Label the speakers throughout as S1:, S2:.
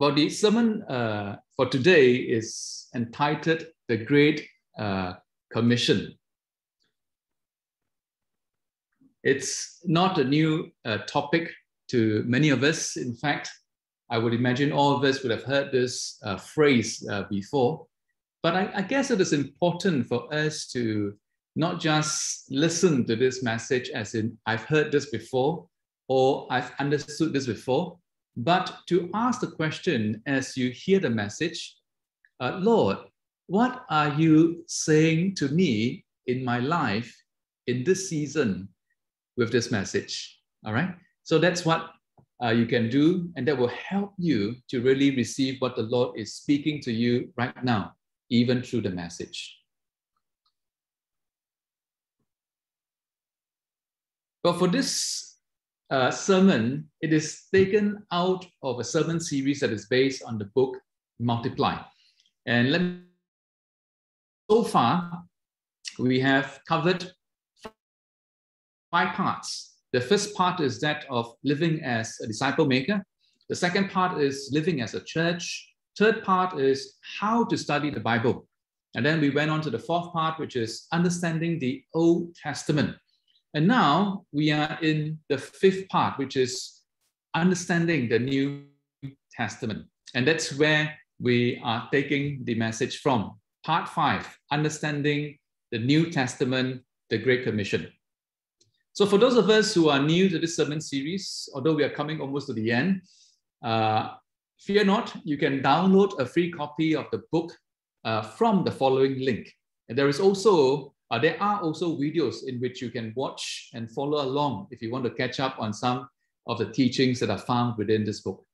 S1: Well, the sermon uh, for today is entitled The Great uh, Commission. It's not a new uh, topic to many of us. In fact, I would imagine all of us would have heard this uh, phrase uh, before. But I, I guess it is important for us to not just listen to this message as in, I've heard this before or I've understood this before, but to ask the question as you hear the message, uh, Lord, what are you saying to me in my life in this season with this message? All right. So that's what uh, you can do, and that will help you to really receive what the Lord is speaking to you right now, even through the message. But for this uh, sermon, it is taken out of a sermon series that is based on the book Multiply. And let me, so far, we have covered five parts. The first part is that of living as a disciple maker. The second part is living as a church. Third part is how to study the Bible. And then we went on to the fourth part, which is understanding the Old Testament. And now we are in the fifth part, which is understanding the New Testament. And that's where we are taking the message from. Part five, understanding the New Testament, the Great Commission. So, for those of us who are new to this sermon series, although we are coming almost to the end, uh, fear not, you can download a free copy of the book uh, from the following link. And there is also uh, there are also videos in which you can watch and follow along if you want to catch up on some of the teachings that are found within this book.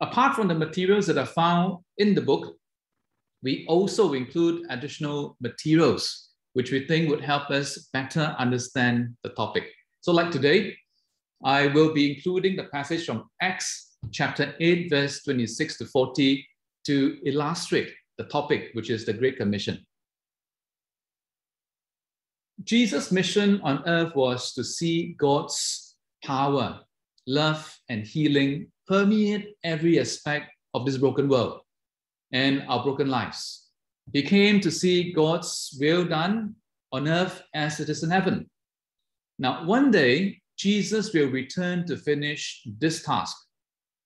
S1: Apart from the materials that are found in the book, we also include additional materials which we think would help us better understand the topic. So, like today, I will be including the passage from Acts chapter 8, verse 26 to 40 to illustrate the topic, which is the Great Commission. Jesus' mission on earth was to see God's power, love, and healing permeate every aspect of this broken world and our broken lives. He came to see God's will done on earth as it is in heaven. Now, one day, Jesus will return to finish this task,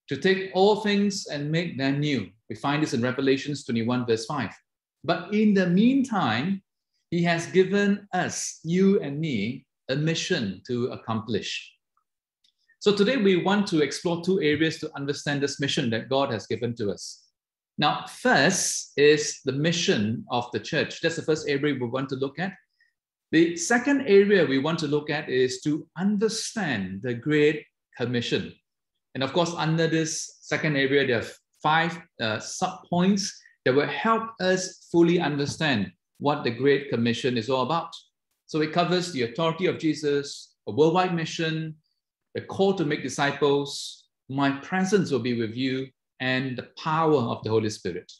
S1: to take all things and make them new. We find this in Revelations 21, verse 5. But in the meantime, he has given us, you and me, a mission to accomplish. So today we want to explore two areas to understand this mission that God has given to us. Now, first is the mission of the church. That's the first area we want to look at. The second area we want to look at is to understand the Great Commission. And of course, under this second area, there are five uh, sub points that will help us fully understand what the Great Commission is all about. So it covers the authority of Jesus, a worldwide mission, the call to make disciples, my presence will be with you, and the power of the Holy Spirit.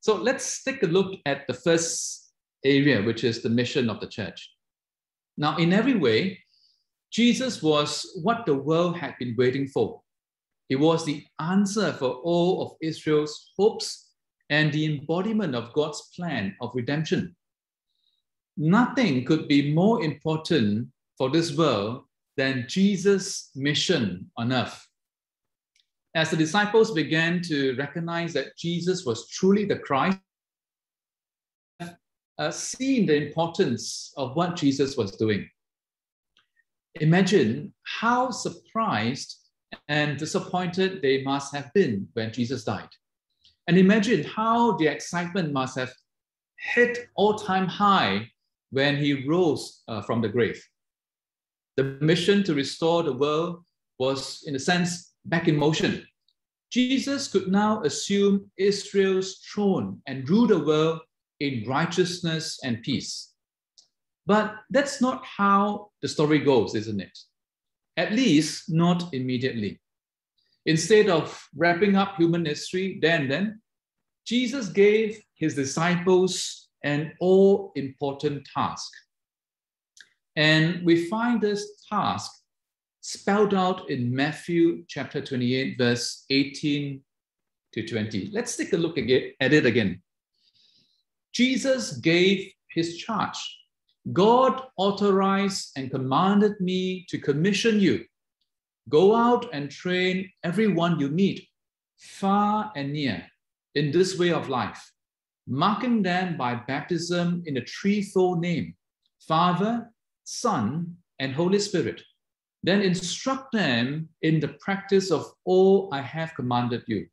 S1: So let's take a look at the first area, which is the mission of the church. Now, in every way, Jesus was what the world had been waiting for. He was the answer for all of Israel's hopes and the embodiment of God's plan of redemption. Nothing could be more important for this world than Jesus' mission on earth. As the disciples began to recognize that Jesus was truly the Christ, uh, seeing the importance of what Jesus was doing. Imagine how surprised and disappointed they must have been when Jesus died. And imagine how the excitement must have hit all-time high when he rose uh, from the grave. The mission to restore the world was, in a sense, back in motion. Jesus could now assume Israel's throne and rule the world in righteousness and peace. But that's not how the story goes, isn't it? At least not immediately. Instead of wrapping up human history then then, Jesus gave his disciples an all important task. And we find this task spelled out in Matthew chapter 28, verse 18 to 20. Let's take a look at it again. Jesus gave his charge. God authorized and commanded me to commission you. Go out and train everyone you meet, far and near, in this way of life, marking them by baptism in a threefold name Father, Son, and Holy Spirit. Then instruct them in the practice of all I have commanded you.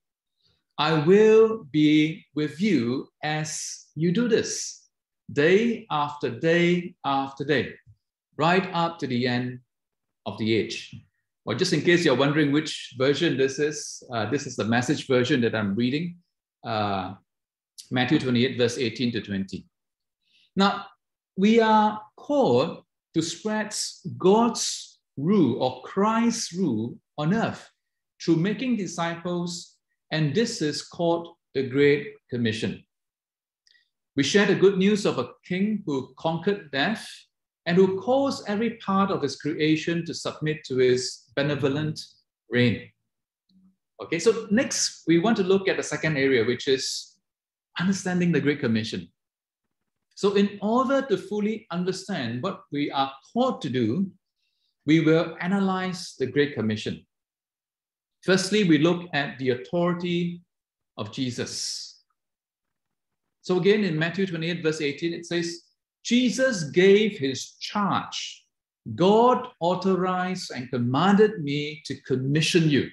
S1: I will be with you as you do this, day after day after day, right up to the end of the age. Well, just in case you're wondering which version this is, uh, this is the message version that I'm reading, uh, Matthew 28, verse 18 to 20. Now, we are called to spread God's rule or Christ's rule on earth through making disciples and this is called the Great Commission. We share the good news of a king who conquered death and who calls every part of his creation to submit to his benevolent reign. Okay, so next we want to look at the second area, which is understanding the Great Commission. So, in order to fully understand what we are called to do, we will analyze the Great Commission. Firstly, we look at the authority of Jesus. So again, in Matthew 28, verse 18, it says, Jesus gave his charge. God authorized and commanded me to commission you.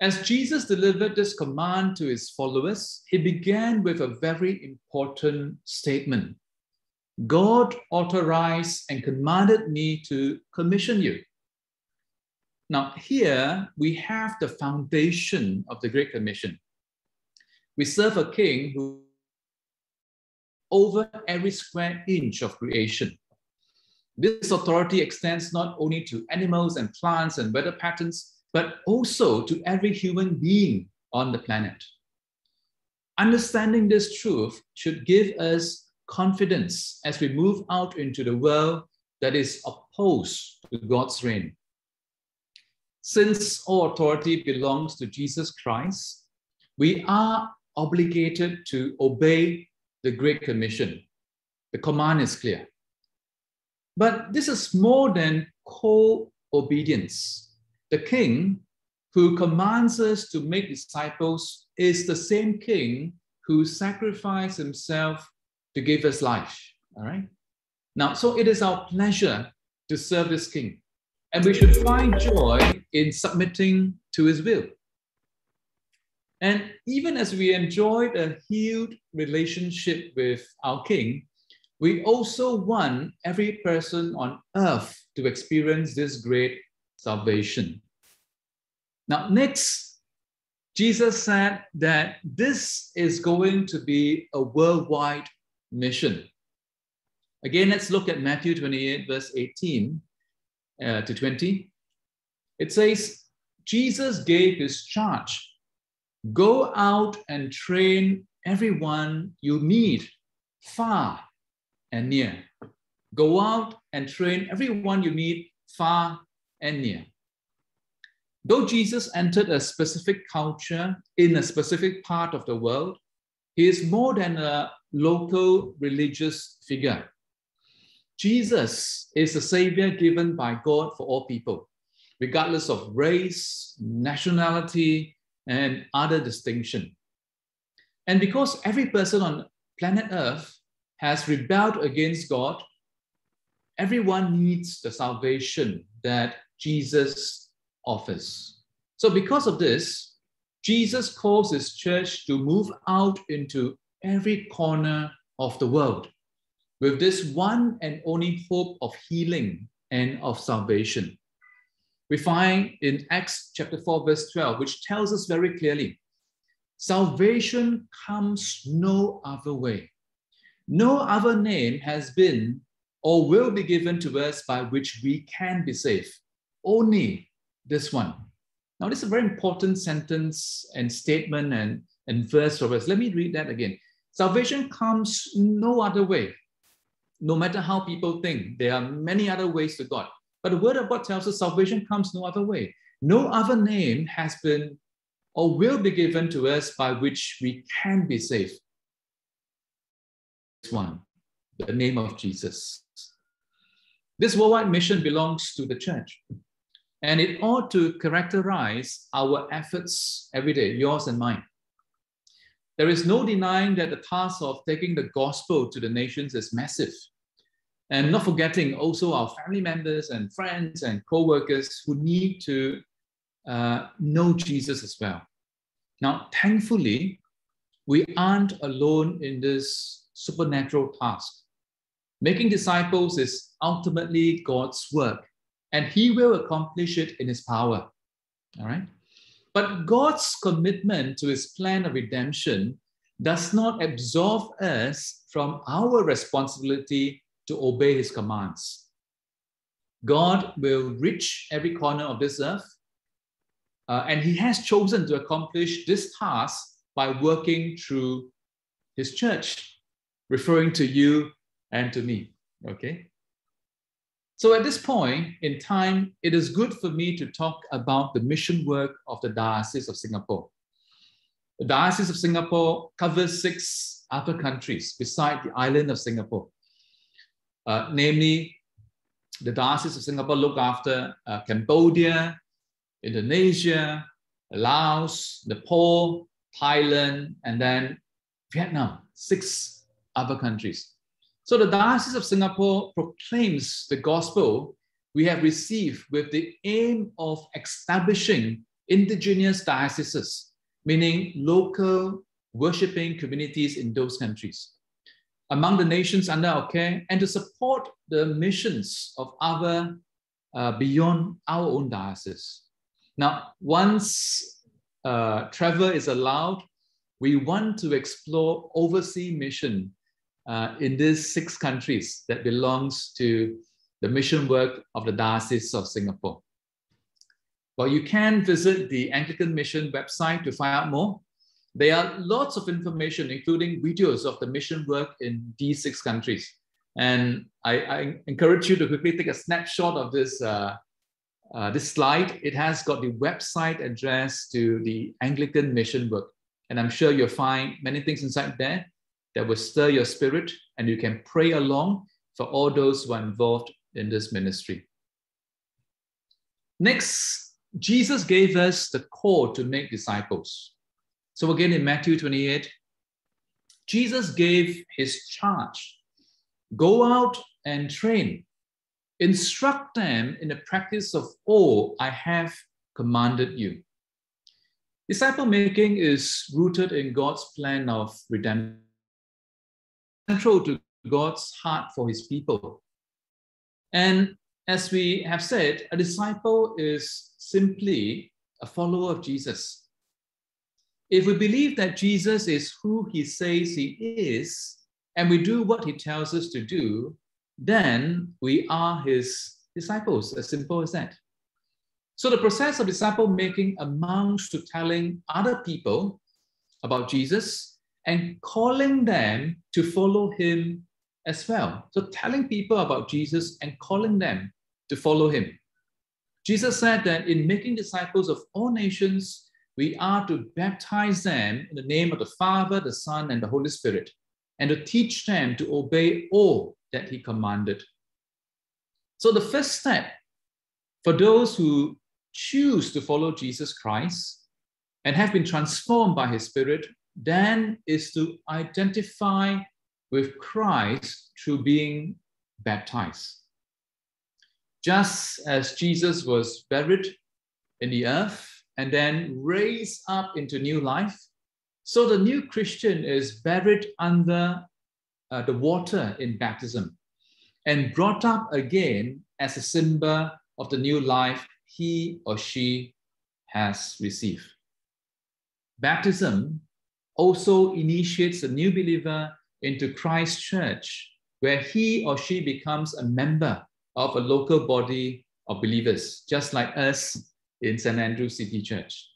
S1: As Jesus delivered this command to his followers, he began with a very important statement God authorized and commanded me to commission you. Now, here we have the foundation of the Great Commission. We serve a king who over every square inch of creation. This authority extends not only to animals and plants and weather patterns, but also to every human being on the planet. Understanding this truth should give us confidence as we move out into the world that is opposed to God's reign. Since all authority belongs to Jesus Christ, we are obligated to obey the Great Commission. The command is clear. But this is more than co obedience. The king who commands us to make disciples is the same king who sacrificed himself to give us life. All right? Now, so it is our pleasure to serve this king. And we should find joy in submitting to his will. And even as we enjoyed a healed relationship with our King, we also want every person on earth to experience this great salvation. Now, next, Jesus said that this is going to be a worldwide mission. Again, let's look at Matthew 28, verse 18 uh, to 20, it says, Jesus gave his charge go out and train everyone you meet, far and near. Go out and train everyone you meet, far and near. Though Jesus entered a specific culture in a specific part of the world, he is more than a local religious figure. Jesus is a savior given by God for all people, regardless of race, nationality, and other distinction. And because every person on planet Earth has rebelled against God, everyone needs the salvation that Jesus offers. So, because of this, Jesus calls his church to move out into every corner of the world with this one and only hope of healing and of salvation. We find in Acts chapter 4, verse 12, which tells us very clearly salvation comes no other way. No other name has been or will be given to us by which we can be saved. Only this one. Now, this is a very important sentence and statement and, and verse for us. Let me read that again. Salvation comes no other way no matter how people think, there are many other ways to God. But the word of God tells us salvation comes no other way. No other name has been or will be given to us by which we can be saved. One, the name of Jesus. This worldwide mission belongs to the church, and it ought to characterize our efforts every day, yours and mine. There is no denying that the task of taking the gospel to the nations is massive. And not forgetting also our family members and friends and co workers who need to uh, know Jesus as well. Now, thankfully, we aren't alone in this supernatural task. Making disciples is ultimately God's work, and He will accomplish it in His power. All right? But God's commitment to His plan of redemption does not absolve us from our responsibility to obey His commands. God will reach every corner of this earth uh, and he has chosen to accomplish this task by working through his church, referring to you and to me. Okay? So at this point in time, it is good for me to talk about the mission work of the Diocese of Singapore. The Diocese of Singapore covers six other countries beside the island of Singapore. Uh, namely, the Diocese of Singapore look after uh, Cambodia, Indonesia, Laos, Nepal, Thailand, and then Vietnam, six other countries. So the Diocese of Singapore proclaims the gospel we have received with the aim of establishing indigenous dioceses, meaning local worshipping communities in those countries among the nations under our care and to support the missions of other uh, beyond our own diocese. Now, once uh, travel is allowed, we want to explore overseas mission uh, in these six countries that belongs to the mission work of the Diocese of Singapore. Well, you can visit the Anglican Mission website to find out more. There are lots of information, including videos of the mission work in these six countries. And I, I encourage you to quickly take a snapshot of this uh, uh, this slide, it has got the website address to the Anglican mission work. And I'm sure you'll find many things inside there that will stir your spirit and you can pray along for all those who are involved in this ministry. Next, Jesus gave us the call to make disciples. So again in Matthew 28, Jesus gave his charge go out and train Instruct them in the practice of all I have commanded you. Disciple making is rooted in God's plan of redemption, central to God's heart for his people. And as we have said, a disciple is simply a follower of Jesus. If we believe that Jesus is who he says he is, and we do what he tells us to do, then we are his disciples, as simple as that. So the process of disciple making amounts to telling other people about Jesus and calling them to follow him as well. So telling people about Jesus and calling them to follow him. Jesus said that in making disciples of all nations, we are to baptize them in the name of the Father, the Son, and the Holy Spirit, and to teach them to obey all that he commanded. So, the first step for those who choose to follow Jesus Christ and have been transformed by his Spirit, then is to identify with Christ through being baptized. Just as Jesus was buried in the earth and then raised up into new life, so the new Christian is buried under uh, the water in baptism and brought up again as a symbol of the new life he or she has received. Baptism also initiates a new believer into Christ's church, where he or she becomes a member of a local body of believers, just like us in St. Andrew City Church.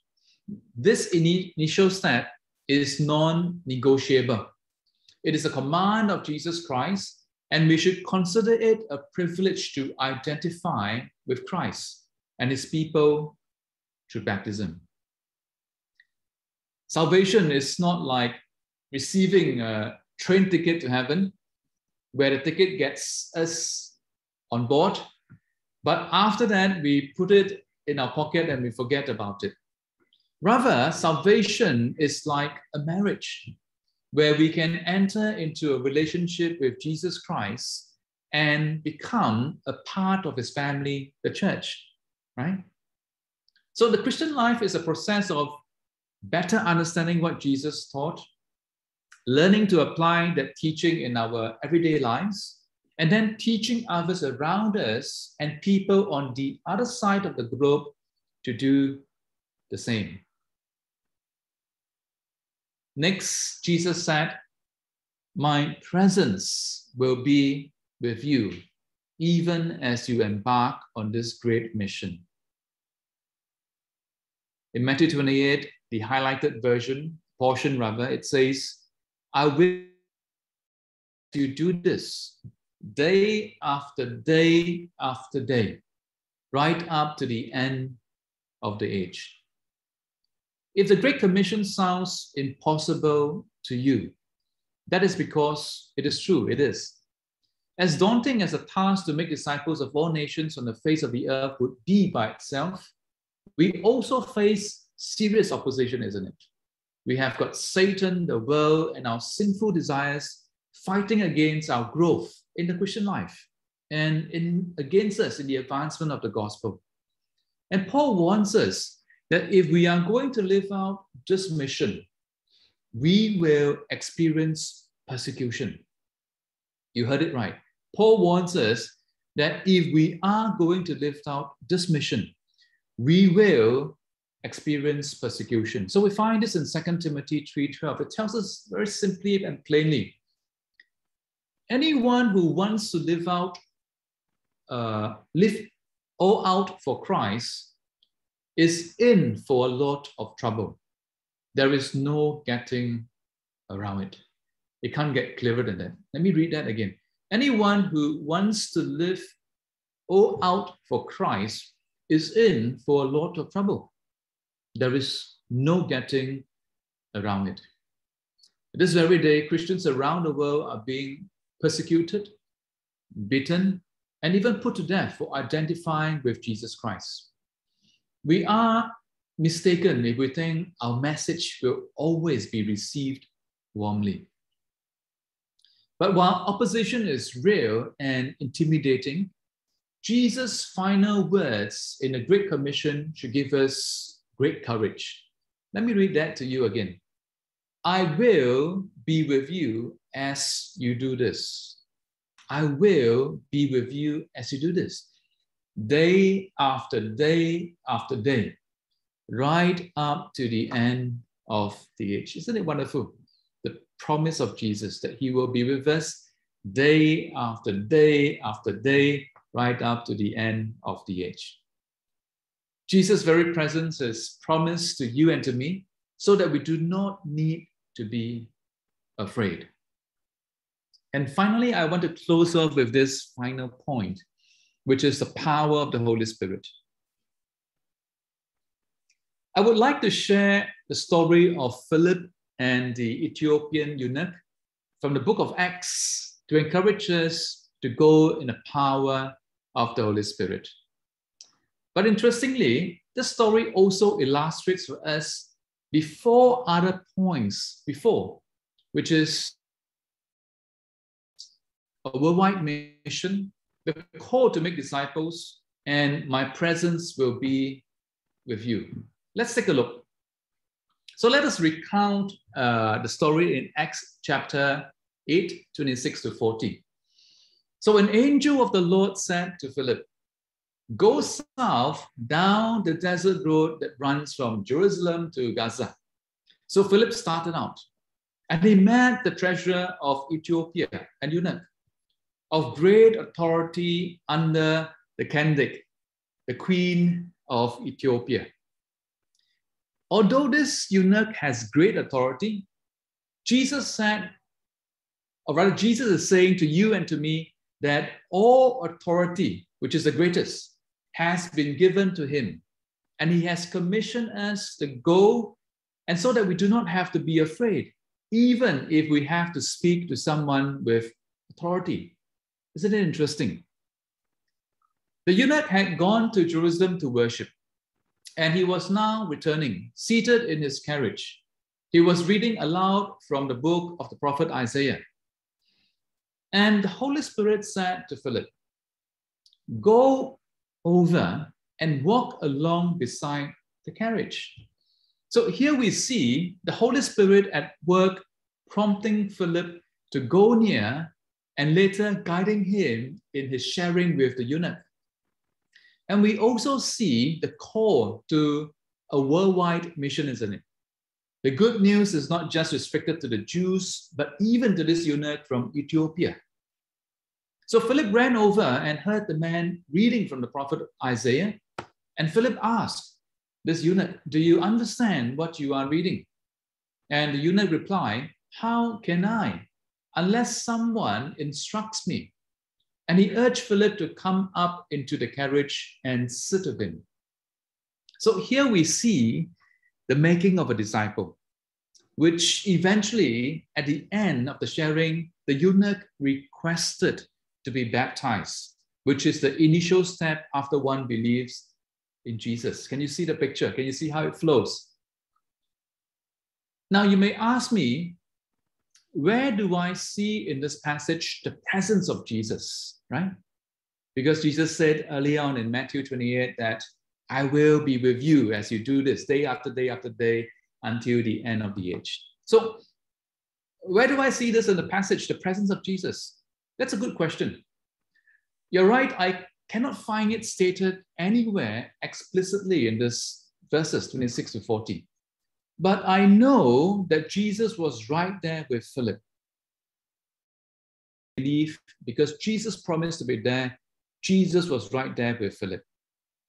S1: This initial step is non negotiable. It is a command of Jesus Christ, and we should consider it a privilege to identify with Christ and his people through baptism. Salvation is not like receiving a train ticket to heaven, where the ticket gets us on board, but after that, we put it in our pocket and we forget about it. Rather, salvation is like a marriage where we can enter into a relationship with Jesus Christ and become a part of his family, the church, right? So the Christian life is a process of better understanding what Jesus taught, learning to apply that teaching in our everyday lives, and then teaching others around us and people on the other side of the globe to do the same. Next, Jesus said, My presence will be with you, even as you embark on this great mission. In Matthew 28, the highlighted version, portion rather, it says, I will you do this day after day after day, right up to the end of the age. If the Great Commission sounds impossible to you, that is because it is true, it is. As daunting as a task to make disciples of all nations on the face of the earth would be by itself, we also face serious opposition, isn't it? We have got Satan, the world, and our sinful desires fighting against our growth in the Christian life and in, against us in the advancement of the gospel. And Paul warns us that if we are going to live out this mission, we will experience persecution. You heard it right. Paul warns us that if we are going to live out this mission, we will experience persecution. So we find this in 2 Timothy 3:12. It tells us very simply and plainly. Anyone who wants to live out, uh, live all out for Christ is in for a lot of trouble. There is no getting around it. It can't get clearer than that. Let me read that again. Anyone who wants to live all out for Christ is in for a lot of trouble. There is no getting around it. This very day, Christians around the world are being persecuted, beaten, and even put to death for identifying with Jesus Christ. We are mistaken if we think our message will always be received warmly. But while opposition is real and intimidating, Jesus' final words in the Great Commission should give us great courage. Let me read that to you again. I will be with you as you do this. I will be with you as you do this day after day after day, right up to the end of the age. Isn't it wonderful? The promise of Jesus that he will be with us day after day after day, right up to the end of the age. Jesus' very presence is promised to you and to me so that we do not need to be afraid. And finally, I want to close off with this final point which is the power of the Holy Spirit. I would like to share the story of Philip and the Ethiopian eunuch from the book of Acts to encourage us to go in the power of the Holy Spirit. But interestingly, this story also illustrates for us before other points before, which is a worldwide mission the call to make disciples, and my presence will be with you. Let's take a look. So let us recount uh, the story in Acts chapter 8, 26 to 40. So an angel of the Lord said to Philip, Go south down the desert road that runs from Jerusalem to Gaza. So Philip started out and he met the treasurer of Ethiopia, and eunuch of great authority under the Candace, the queen of Ethiopia. Although this eunuch has great authority, Jesus said, or rather, Jesus is saying to you and to me that all authority, which is the greatest, has been given to him. And he has commissioned us to go and so that we do not have to be afraid, even if we have to speak to someone with authority. Isn't it interesting? The eunuch had gone to Jerusalem to worship, and he was now returning, seated in his carriage. He was reading aloud from the book of the prophet Isaiah. And the Holy Spirit said to Philip, Go over and walk along beside the carriage. So here we see the Holy Spirit at work, prompting Philip to go near and later guiding him in his sharing with the eunuch. And we also see the call to a worldwide mission, isn't it? The good news is not just restricted to the Jews, but even to this eunuch from Ethiopia. So Philip ran over and heard the man reading from the prophet Isaiah. And Philip asked this eunuch, Do you understand what you are reading? And the eunuch replied, How can I, unless someone instructs me? And he urged Philip to come up into the carriage and sit with him. So here we see the making of a disciple, which eventually, at the end of the sharing, the eunuch requested to be baptized, which is the initial step after one believes in Jesus. Can you see the picture? Can you see how it flows? Now, you may ask me, where do I see in this passage the presence of Jesus, right? Because Jesus said early on in Matthew 28 that I will be with you as you do this day after day after day until the end of the age. So, where do I see this in the passage, the presence of Jesus? That's a good question. You're right, I cannot find it stated anywhere explicitly in this verses 26 to 40. But I know that Jesus was right there with Philip. Believe because Jesus promised to be there, Jesus was right there with Philip.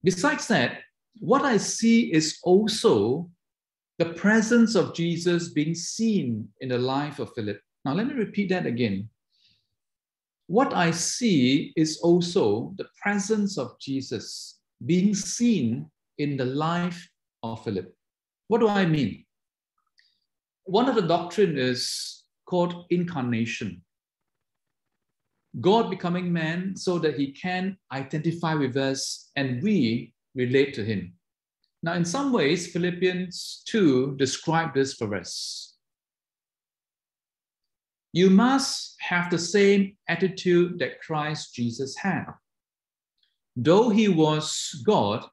S1: Besides that, what I see is also the presence of Jesus being seen in the life of Philip. Now, let me repeat that again. What I see is also the presence of Jesus being seen in the life of Philip. What do I mean? One of the doctrine is called incarnation. God becoming man so that he can identify with us and we relate to him. Now, in some ways, Philippians 2 describe this for us. You must have the same attitude that Christ Jesus had. Though he was God,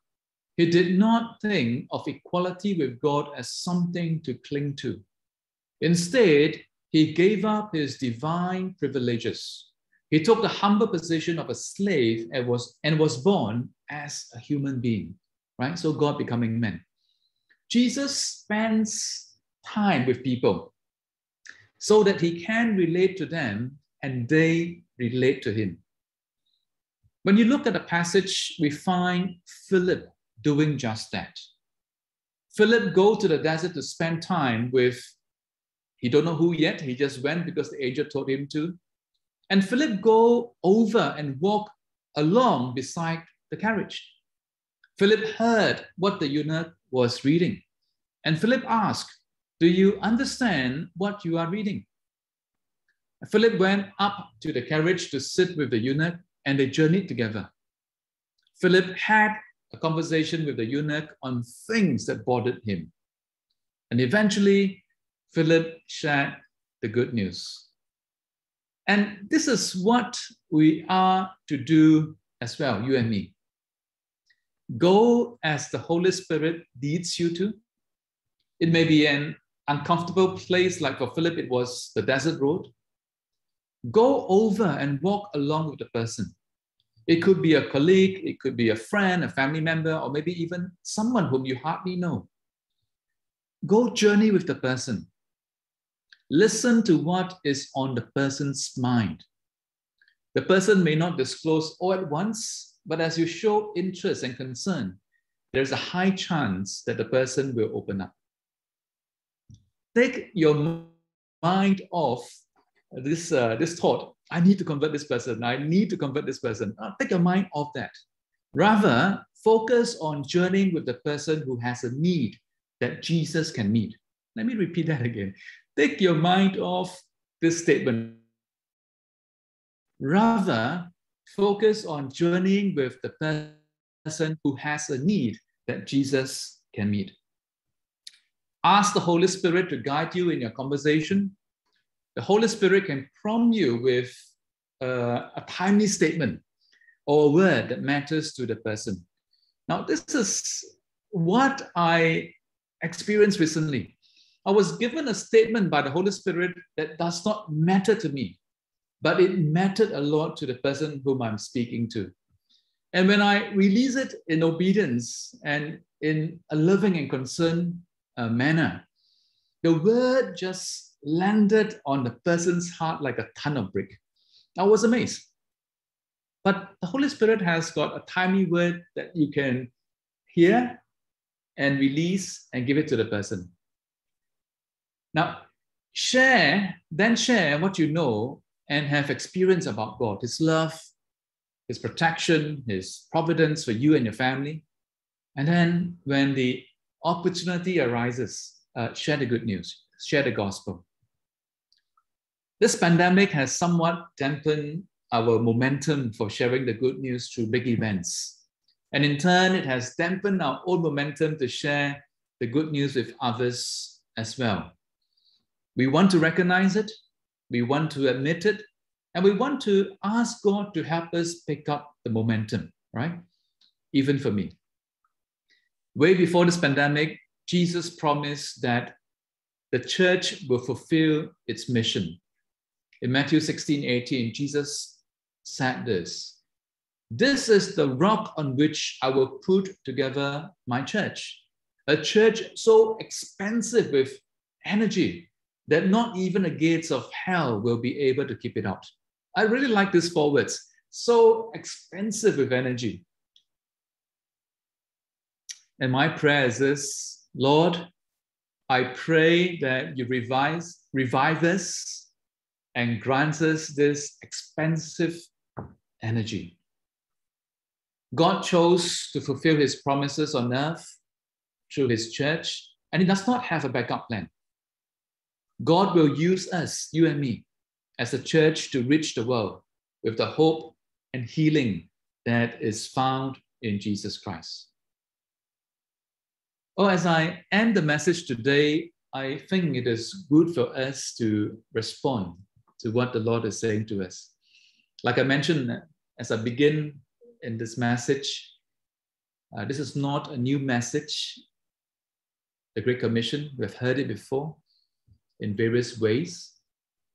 S1: he did not think of equality with God as something to cling to. Instead, he gave up his divine privileges he took the humble position of a slave and was, and was born as a human being, right? So God becoming man. Jesus spends time with people so that he can relate to them and they relate to him. When you look at the passage, we find Philip doing just that. Philip go to the desert to spend time with, he don't know who yet, he just went because the angel told him to. And Philip go over and walk along beside the carriage. Philip heard what the eunuch was reading. And Philip asked, Do you understand what you are reading? Philip went up to the carriage to sit with the eunuch, and they journeyed together. Philip had a conversation with the eunuch on things that bothered him. And eventually, Philip shared the good news. And this is what we are to do as well, you and me. Go as the Holy Spirit leads you to. It may be an uncomfortable place, like for Philip, it was the desert road. Go over and walk along with the person. It could be a colleague, it could be a friend, a family member, or maybe even someone whom you hardly know. Go journey with the person. Listen to what is on the person's mind. The person may not disclose all at once, but as you show interest and concern, there's a high chance that the person will open up. Take your mind off this, uh, this thought I need to convert this person. I need to convert this person. Uh, take your mind off that. Rather, focus on journeying with the person who has a need that Jesus can meet. Let me repeat that again. Take your mind off this statement. Rather, focus on journeying with the person who has a need that Jesus can meet. Ask the Holy Spirit to guide you in your conversation. The Holy Spirit can prompt you with uh, a timely statement or a word that matters to the person. Now, this is what I experienced recently. I was given a statement by the Holy Spirit that does not matter to me, but it mattered a lot to the person whom I'm speaking to. And when I release it in obedience and in a loving and concerned uh, manner, the word just landed on the person's heart like a ton of brick. I was amazed. But the Holy Spirit has got a timely word that you can hear and release and give it to the person. Now, share, then share what you know and have experience about God, His love, His protection, His providence for you and your family. And then when the opportunity arises, uh, share the good news, share the gospel. This pandemic has somewhat dampened our momentum for sharing the good news through big events. And in turn, it has dampened our own momentum to share the good news with others as well. We want to recognize it, we want to admit it, and we want to ask God to help us pick up the momentum, right? Even for me. Way before this pandemic, Jesus promised that the church will fulfill its mission. In Matthew 16 18, Jesus said this This is the rock on which I will put together my church, a church so expansive with energy that not even the gates of hell will be able to keep it out. I really like these four words so expensive with energy. And my prayer is this Lord, I pray that you revise, revive us and grants us this expensive energy. God chose to fulfill his promises on earth through his church, and he does not have a backup plan. God will use us, you and me, as a church to reach the world with the hope and healing that is found in Jesus Christ. Oh, as I end the message today, I think it is good for us to respond to what the Lord is saying to us. Like I mentioned as I begin in this message, uh, this is not a new message. The Great Commission, we've heard it before in various ways,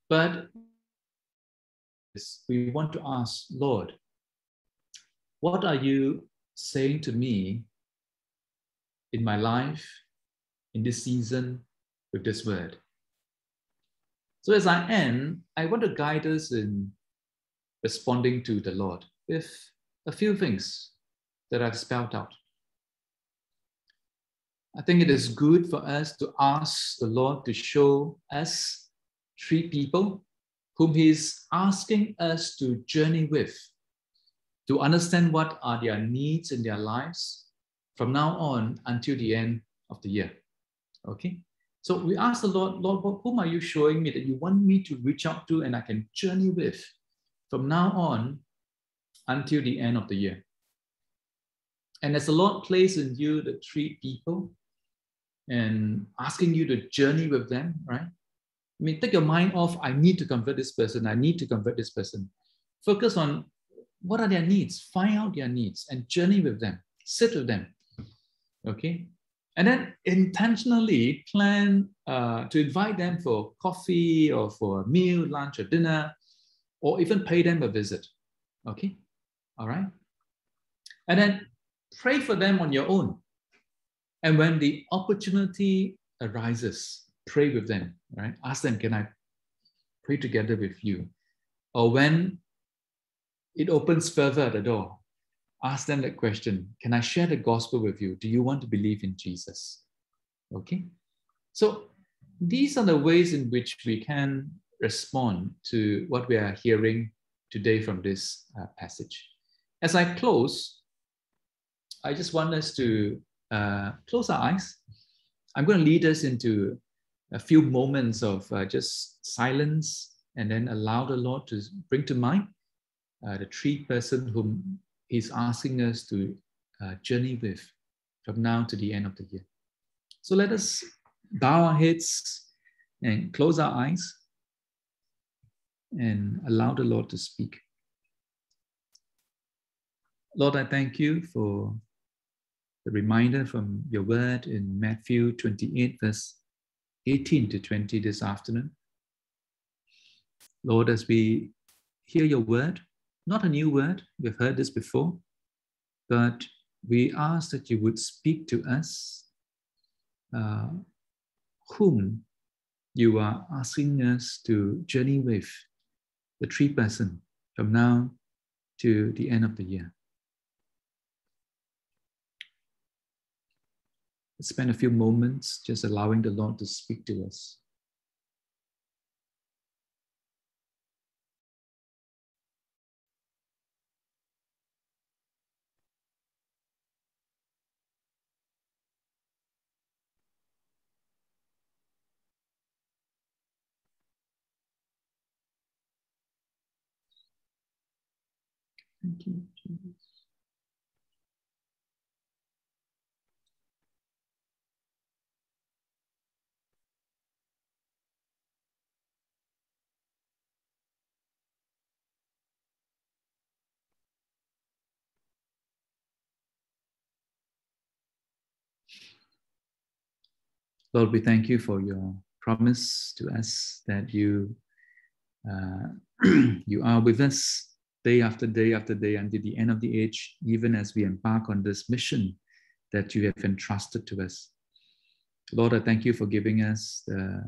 S1: but we want to ask, Lord, what are you saying to me in my life, in this season, with this word? So as I end, I want to guide us in responding to the Lord with a few things that I've spelled out. I think it is good for us to ask the Lord to show us three people whom He is asking us to journey with, to understand what are their needs in their lives from now on until the end of the year. Okay? So we ask the Lord, Lord, whom are you showing me that you want me to reach out to and I can journey with from now on until the end of the year? And as the Lord places in you the three people and asking you to journey with them, right? I mean, take your mind off, I need to convert this person, I need to convert this person. Focus on what are their needs, find out their needs and journey with them, sit with them. Okay? And then intentionally plan uh, to invite them for coffee or for a meal, lunch, or dinner, or even pay them a visit. Okay? All right? And then pray for them on your own. And when the opportunity arises, pray with them, right? Ask them, can I pray together with you? Or when it opens further the door, ask them that question Can I share the gospel with you? Do you want to believe in Jesus? Okay. So these are the ways in which we can respond to what we are hearing today from this uh, passage. As I close, I just want us to uh, close our eyes. I'm going to lead us into a few moments of uh, just silence and then allow the Lord to bring to mind uh, the three persons whom He's asking us to uh, journey with from now to the end of the year. So let us bow our heads and close our eyes and allow the Lord to speak. Lord, I thank you for the reminder from your word in Matthew 28, verse 18 to 20 this afternoon. Lord, as we hear your word, not a new word, we've heard this before, but we ask that you would speak to us, uh, whom you are asking us to journey with, the three person from now to the end of the year. Let's spend a few moments just allowing the Lord to speak to us. Thank you, Jesus. Lord, we thank you for your promise to us that you uh, you are with us day after day after day until the end of the age, even as we embark on this mission that you have entrusted to us. Lord, I thank you for giving us the,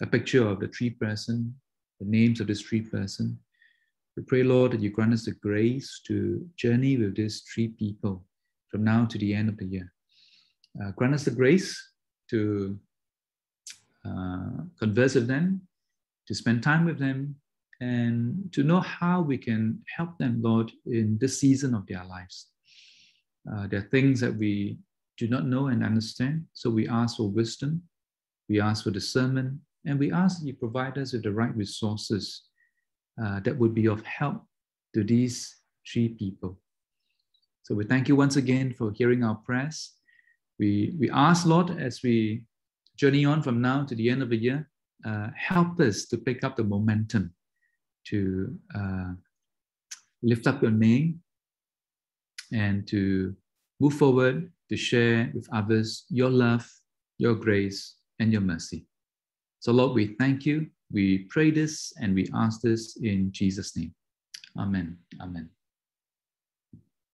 S1: a picture of the three person, the names of this three person. We pray, Lord, that you grant us the grace to journey with these three people from now to the end of the year. Uh, grant us the grace to uh, converse with them, to spend time with them, and to know how we can help them, Lord, in this season of their lives. Uh, there are things that we do not know and understand, so we ask for wisdom, we ask for discernment, and we ask that you provide us with the right resources uh, that would be of help to these three people. So we thank you once again for hearing our prayers. We, we ask, Lord, as we journey on from now to the end of the year, uh, help us to pick up the momentum to uh, lift up your name and to move forward to share with others your love, your grace, and your mercy. So, Lord, we thank you. We pray this and we ask this in Jesus' name. Amen. Amen.